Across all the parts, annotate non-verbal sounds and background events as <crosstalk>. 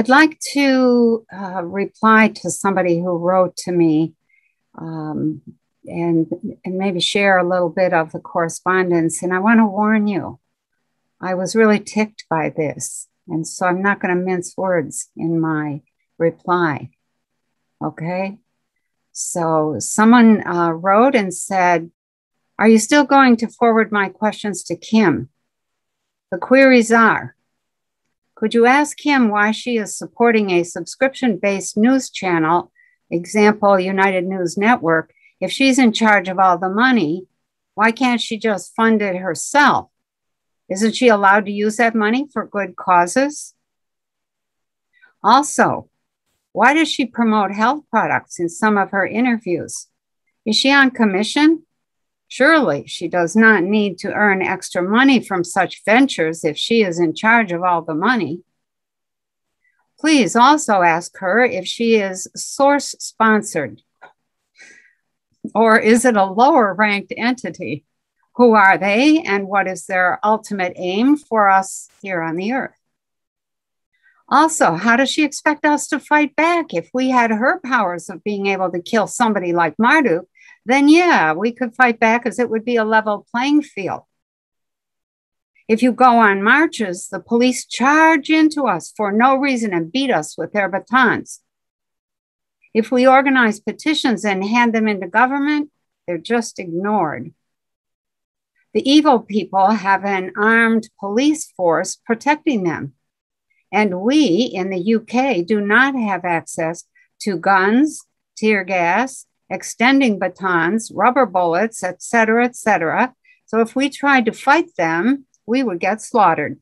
I'd like to uh, reply to somebody who wrote to me um, and, and maybe share a little bit of the correspondence. And I want to warn you, I was really ticked by this. And so I'm not going to mince words in my reply. Okay. So someone uh, wrote and said, Are you still going to forward my questions to Kim? The queries are Could you ask him why she is supporting a subscription based news channel, example, United News Network, if she's in charge of all the money? Why can't she just fund it herself? Isn't she allowed to use that money for good causes? Also, why does she promote health products in some of her interviews? Is she on commission? Surely she does not need to earn extra money from such ventures if she is in charge of all the money. Please also ask her if she is source sponsored. Or is it a lower ranked entity? Who are they and what is their ultimate aim for us here on the earth? Also, how does she expect us to fight back? If we had her powers of being able to kill somebody like Marduk, then yeah, we could fight back as it would be a level playing field. If you go on marches, the police charge into us for no reason and beat us with their batons. If we organize petitions and hand them into government, they're just ignored. The evil people have an armed police force protecting them. And we in the UK do not have access to guns, tear gas, extending batons, rubber bullets, etc., etc. So if we tried to fight them, we would get slaughtered.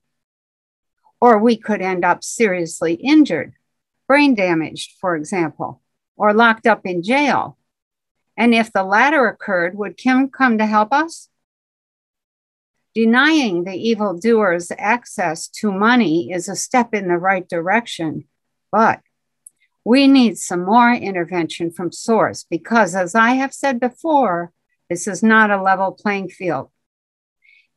Or we could end up seriously injured, brain damaged, for example, or locked up in jail. And if the latter occurred, would Kim come to help us? Denying the evildoers access to money is a step in the right direction, but we need some more intervention from source because, as I have said before, this is not a level playing field.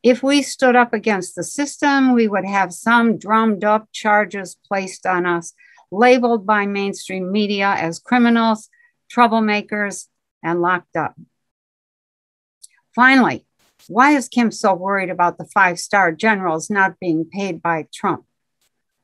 If we stood up against the system, we would have some drummed up charges placed on us, labeled by mainstream media as criminals, troublemakers, and locked up. Finally, why is Kim so worried about the five star generals not being paid by Trump?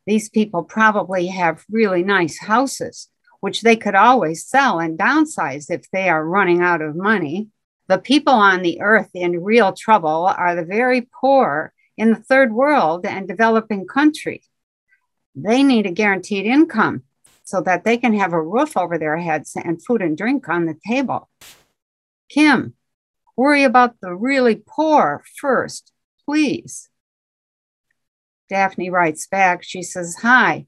These people probably have really nice houses, which they could always sell and downsize if they are running out of money. The people on the earth in real trouble are the very poor in the third world and developing countries. They need a guaranteed income so that they can have a roof over their heads and food and drink on the table. Kim, Worry about the really poor first, please. Daphne writes back. She says, "Hi,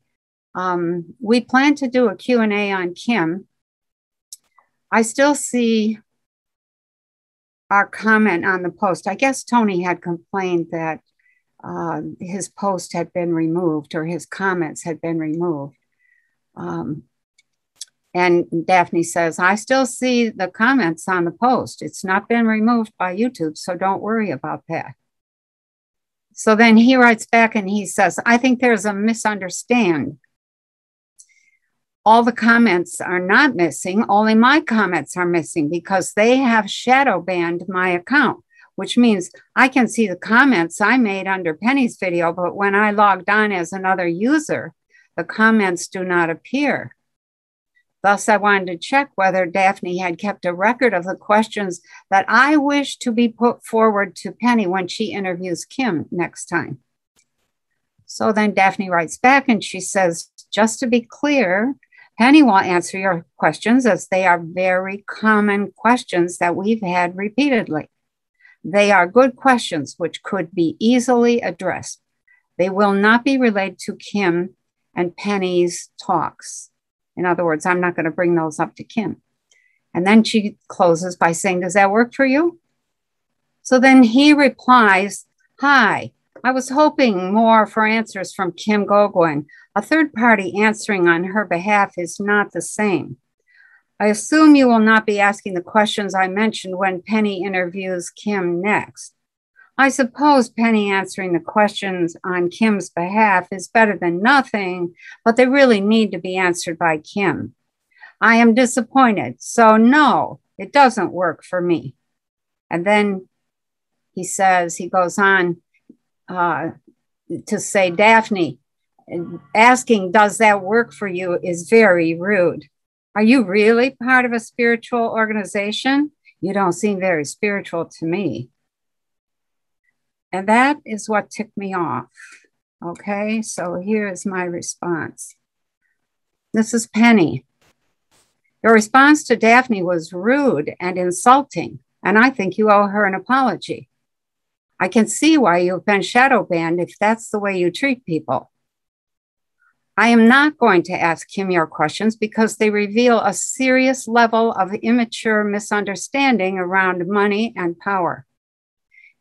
um, we plan to do a Q&A on Kim. I still see our comment on the post. I guess Tony had complained that uh, his post had been removed or his comments had been removed. Um, and Daphne says, I still see the comments on the post. It's not been removed by YouTube, so don't worry about that. So then he writes back and he says, I think there's a misunderstand. All the comments are not missing, only my comments are missing because they have shadow banned my account, which means I can see the comments I made under Penny's video, but when I logged on as another user, the comments do not appear. Thus, I wanted to check whether Daphne had kept a record of the questions that I wish to be put forward to Penny when she interviews Kim next time. So then Daphne writes back and she says, just to be clear, Penny will answer your questions as they are very common questions that we've had repeatedly. They are good questions which could be easily addressed. They will not be related to Kim and Penny's talks. In other words, I'm not going to bring those up to Kim. And then she closes by saying, Does that work for you? So then he replies, Hi, I was hoping more for answers from Kim Goguen. A third party answering on her behalf is not the same. I assume you will not be asking the questions I mentioned when Penny interviews Kim next. I suppose Penny answering the questions on Kim's behalf is better than nothing, but they really need to be answered by Kim. I am disappointed, so no, it doesn't work for me. And then he says, he goes on uh, to say, Daphne, asking, does that work for you is very rude. Are you really part of a spiritual organization? You don't seem very spiritual to me. And that is what ticked me off. Okay, so here is my response. This is Penny. Your response to Daphne was rude and insulting, and I think you owe her an apology. I can see why you've been shadow banned if that's the way you treat people. I am not going to ask Kim your questions because they reveal a serious level of immature misunderstanding around money and power.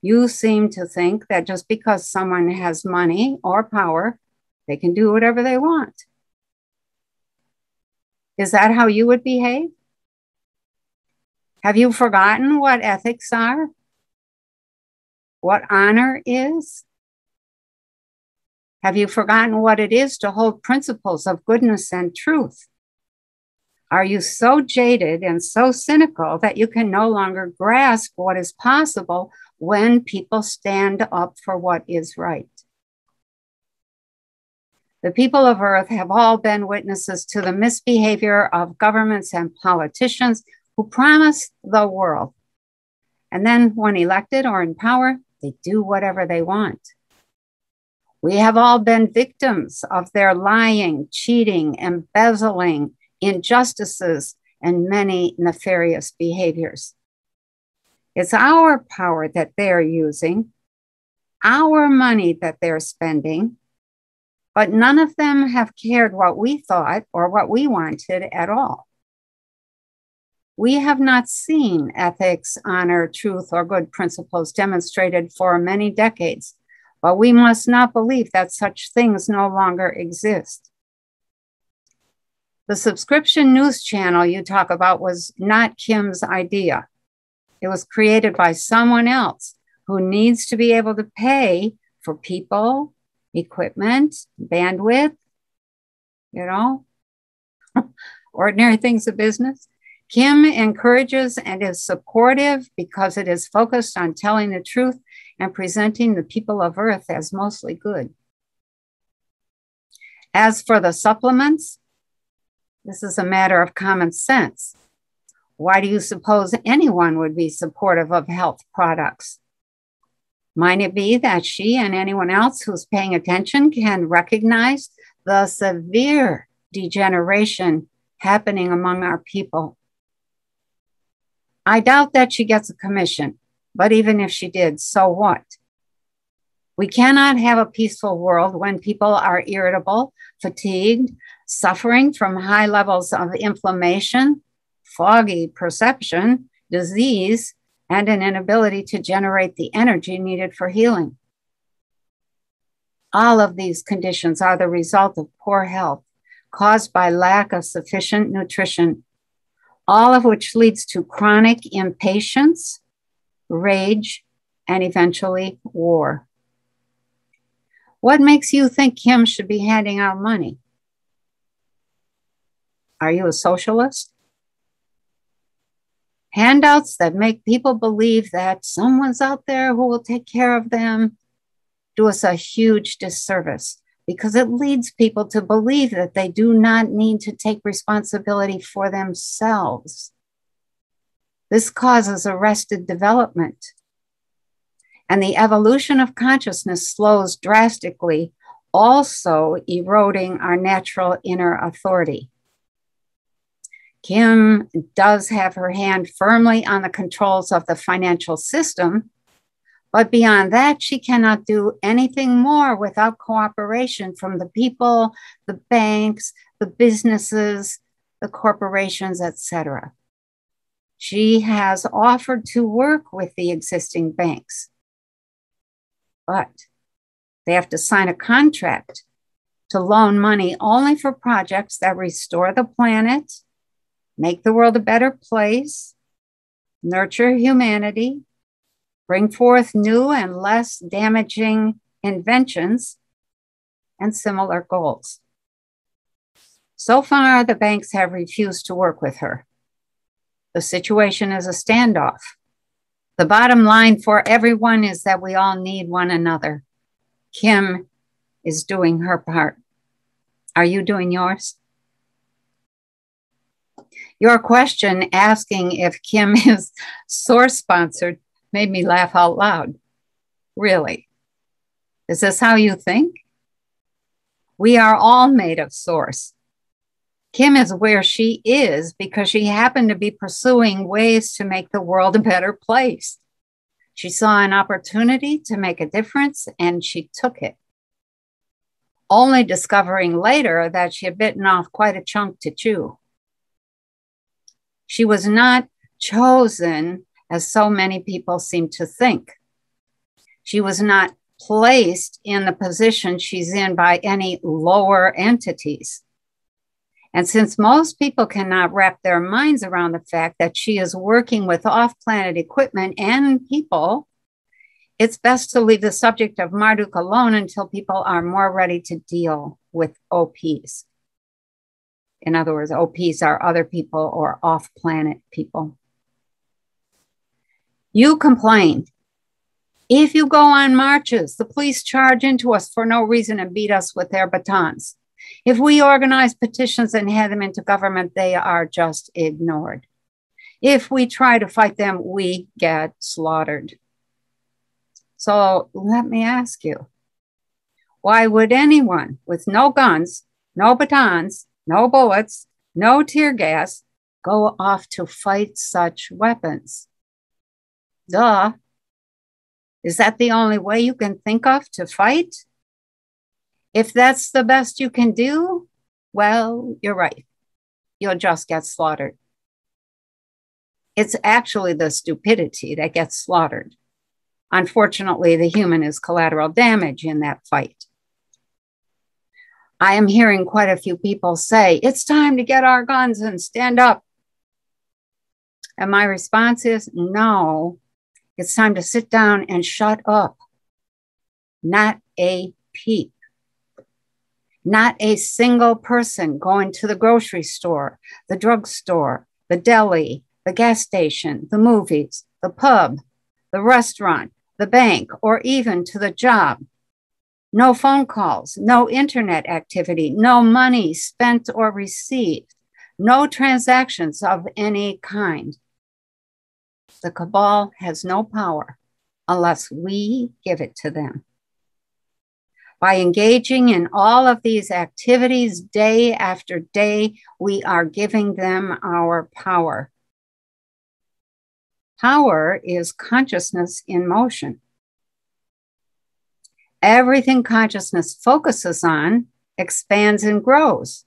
You seem to think that just because someone has money or power, they can do whatever they want. Is that how you would behave? Have you forgotten what ethics are? What honor is? Have you forgotten what it is to hold principles of goodness and truth? Are you so jaded and so cynical that you can no longer grasp what is possible when people stand up for what is right? The people of Earth have all been witnesses to the misbehavior of governments and politicians who promise the world. And then, when elected or in power, they do whatever they want. We have all been victims of their lying, cheating, embezzling, injustices, and many nefarious behaviors. It's our power that they're using, our money that they're spending, but none of them have cared what we thought or what we wanted at all. We have not seen ethics, honor, truth, or good principles demonstrated for many decades but we must not believe that such things no longer exist. The subscription news channel you talk about was not Kim's idea. It was created by someone else who needs to be able to pay for people, equipment, bandwidth, you know, <laughs> ordinary things of business. Kim encourages and is supportive because it is focused on telling the truth and presenting the people of Earth as mostly good. As for the supplements, this is a matter of common sense. Why do you suppose anyone would be supportive of health products? Might it be that she and anyone else who's paying attention can recognize the severe degeneration happening among our people? I doubt that she gets a commission. But even if she did, so what? We cannot have a peaceful world when people are irritable, fatigued, suffering from high levels of inflammation, foggy perception, disease, and an inability to generate the energy needed for healing. All of these conditions are the result of poor health caused by lack of sufficient nutrition, all of which leads to chronic impatience, rage, and eventually war. What makes you think Kim should be handing out money? Are you a socialist? Handouts that make people believe that someone's out there who will take care of them do us a huge disservice because it leads people to believe that they do not need to take responsibility for themselves. This causes arrested development. And the evolution of consciousness slows drastically, also eroding our natural inner authority. Kim does have her hand firmly on the controls of the financial system, but beyond that, she cannot do anything more without cooperation from the people, the banks, the businesses, the corporations, etc. She has offered to work with the existing banks, but they have to sign a contract to loan money only for projects that restore the planet, make the world a better place, nurture humanity, bring forth new and less damaging inventions and similar goals. So far, the banks have refused to work with her. The situation is a standoff. The bottom line for everyone is that we all need one another. Kim is doing her part. Are you doing yours? Your question asking if Kim <laughs> is source sponsored made me laugh out loud. Really? Is this how you think? We are all made of source. Kim is where she is because she happened to be pursuing ways to make the world a better place. She saw an opportunity to make a difference and she took it, only discovering later that she had bitten off quite a chunk to chew. She was not chosen as so many people seem to think. She was not placed in the position she's in by any lower entities. And since most people cannot wrap their minds around the fact that she is working with off planet equipment and people, it's best to leave the subject of Marduk alone until people are more ready to deal with OPs. In other words, oh, OPs are other people or off planet people. You complained. If you go on marches, the police charge into us for no reason and beat us with their batons. If we organize petitions and hand them into government, they are just ignored. If we try to fight them, we get slaughtered. So let me ask you why would anyone with no guns, no batons, no bullets, no tear gas go off to fight such weapons? Duh. Is that the only way you can think of to fight? If that's the best you can do, well, you're right. You'll just get slaughtered. It's actually the stupidity that gets slaughtered. Unfortunately, the human is collateral damage in that fight. I am hearing quite a few people say, it's time to get our guns and stand up. And my response is, no, it's time to sit down and shut up. Not a peep. Not a single person going to the grocery store, the drugstore, the deli, the gas station, the movies, the pub, the restaurant, the bank, or even to the job. No phone calls, no internet activity, no money spent or received, no transactions of any kind. The cabal has no power unless we give it to them. By engaging in all of these activities day after day, we are giving them our power. Power is consciousness in motion. Everything consciousness focuses on expands and grows.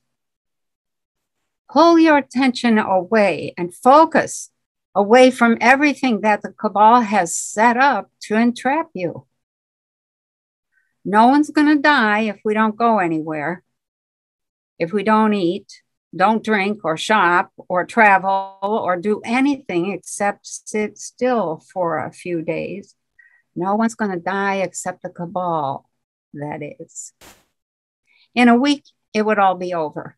Pull your attention away and focus away from everything that the cabal has set up to entrap you. No one's going to die if we don't go anywhere, if we don't eat, don't drink or shop or travel or do anything except sit still for a few days. No one's going to die except the cabal, that is. In a week, it would all be over.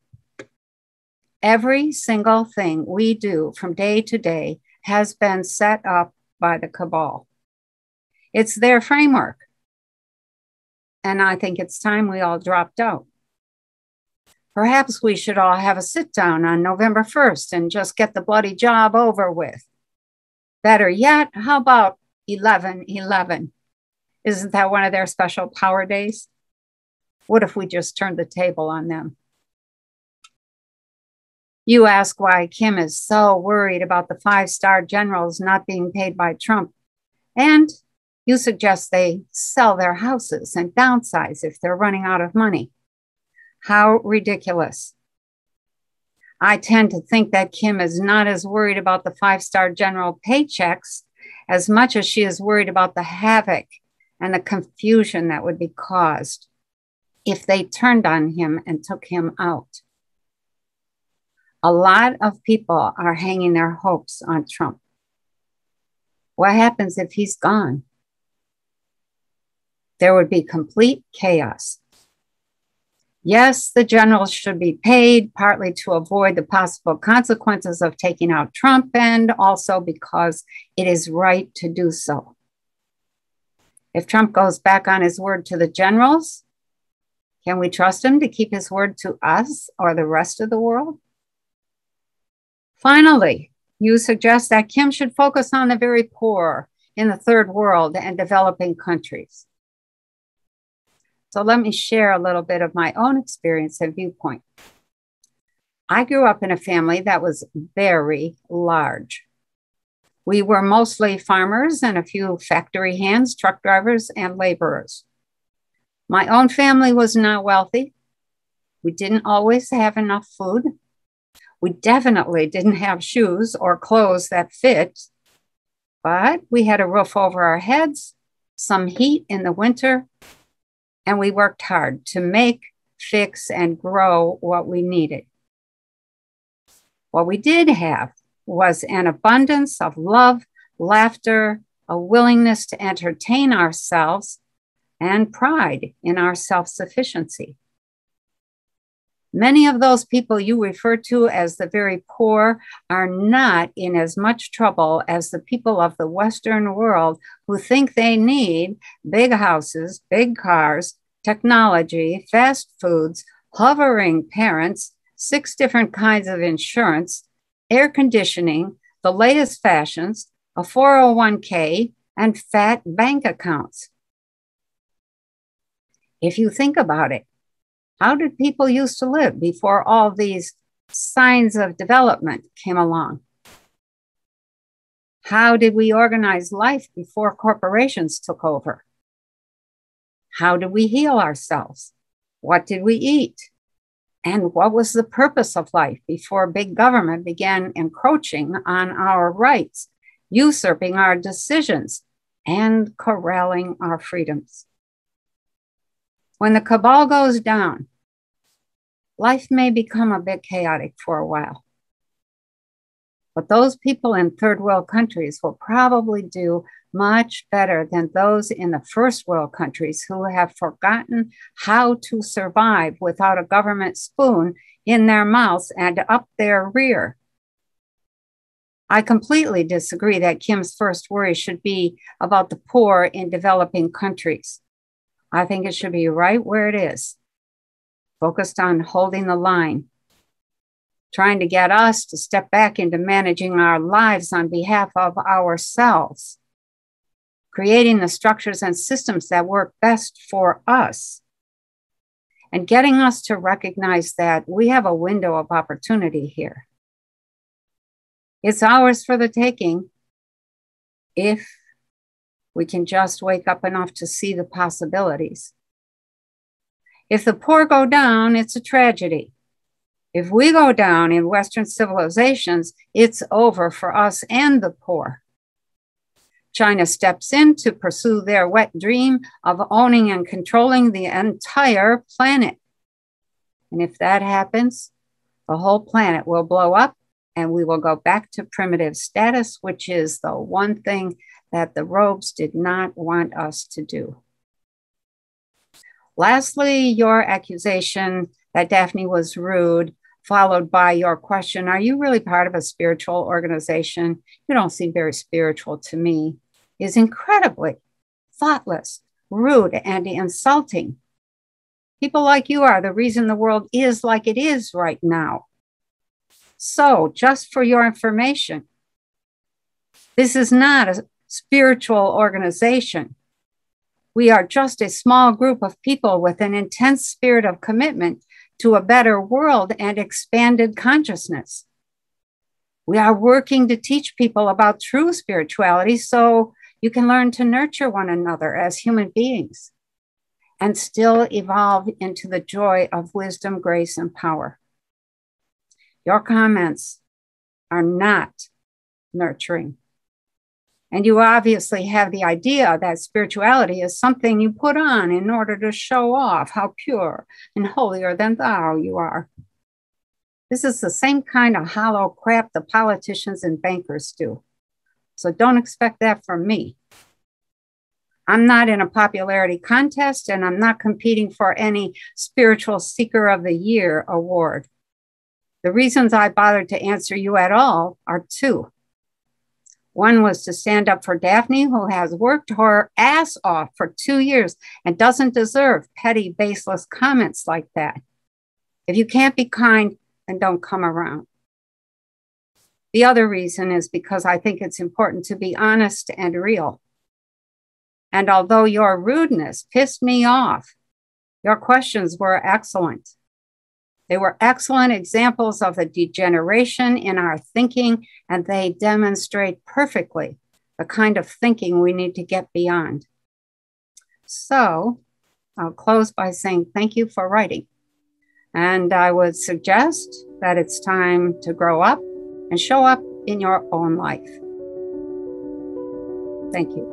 Every single thing we do from day to day has been set up by the cabal. It's their framework. And I think it's time we all dropped out. Perhaps we should all have a sit down on November 1st and just get the bloody job over with. Better yet, how about 11 11? Isn't that one of their special power days? What if we just turned the table on them? You ask why Kim is so worried about the five star generals not being paid by Trump. And you suggest they sell their houses and downsize if they're running out of money. How ridiculous. I tend to think that Kim is not as worried about the five star general paychecks as much as she is worried about the havoc and the confusion that would be caused if they turned on him and took him out. A lot of people are hanging their hopes on Trump. What happens if he's gone? There would be complete chaos. Yes, the generals should be paid, partly to avoid the possible consequences of taking out Trump, and also because it is right to do so. If Trump goes back on his word to the generals, can we trust him to keep his word to us or the rest of the world? Finally, you suggest that Kim should focus on the very poor in the third world and developing countries. So let me share a little bit of my own experience and viewpoint. I grew up in a family that was very large. We were mostly farmers and a few factory hands, truck drivers, and laborers. My own family was not wealthy. We didn't always have enough food. We definitely didn't have shoes or clothes that fit, but we had a roof over our heads, some heat in the winter, and we worked hard to make, fix, and grow what we needed. What we did have was an abundance of love, laughter, a willingness to entertain ourselves, and pride in our self sufficiency. Many of those people you refer to as the very poor are not in as much trouble as the people of the Western world who think they need big houses, big cars, technology, fast foods, hovering parents, six different kinds of insurance, air conditioning, the latest fashions, a 401k, and fat bank accounts. If you think about it, how did people used to live before all these signs of development came along? How did we organize life before corporations took over? How did we heal ourselves? What did we eat? And what was the purpose of life before big government began encroaching on our rights, usurping our decisions, and corralling our freedoms? When the cabal goes down, life may become a bit chaotic for a while. But those people in third world countries will probably do much better than those in the first world countries who have forgotten how to survive without a government spoon in their mouths and up their rear. I completely disagree that Kim's first worry should be about the poor in developing countries. I think it should be right where it is, focused on holding the line, trying to get us to step back into managing our lives on behalf of ourselves, creating the structures and systems that work best for us, and getting us to recognize that we have a window of opportunity here. It's ours for the taking if we can just wake up enough to see the possibilities. If the poor go down, it's a tragedy. If we go down in Western civilizations, it's over for us and the poor. China steps in to pursue their wet dream of owning and controlling the entire planet. And if that happens, the whole planet will blow up and we will go back to primitive status, which is the one thing that the robes did not want us to do. Lastly, your accusation that Daphne was rude, followed by your question Are you really part of a spiritual organization? You don't seem very spiritual to me, is incredibly thoughtless, rude, and insulting. People like you are the reason the world is like it is right now. So, just for your information, this is not a spiritual organization. We are just a small group of people with an intense spirit of commitment to a better world and expanded consciousness. We are working to teach people about true spirituality so you can learn to nurture one another as human beings and still evolve into the joy of wisdom, grace, and power. Your comments are not nurturing. And you obviously have the idea that spirituality is something you put on in order to show off how pure and holier than thou you are. This is the same kind of hollow crap the politicians and bankers do. So don't expect that from me. I'm not in a popularity contest and I'm not competing for any Spiritual Seeker of the Year award. The reasons I bothered to answer you at all are two. One was to stand up for Daphne, who has worked her ass off for two years and doesn't deserve petty, baseless comments like that. If you can't be kind, then don't come around. The other reason is because I think it's important to be honest and real. And although your rudeness pissed me off, your questions were excellent. They were excellent examples of the degeneration in our thinking, and they demonstrate perfectly the kind of thinking we need to get beyond. So I'll close by saying thank you for writing. And I would suggest that it's time to grow up and show up in your own life. Thank you.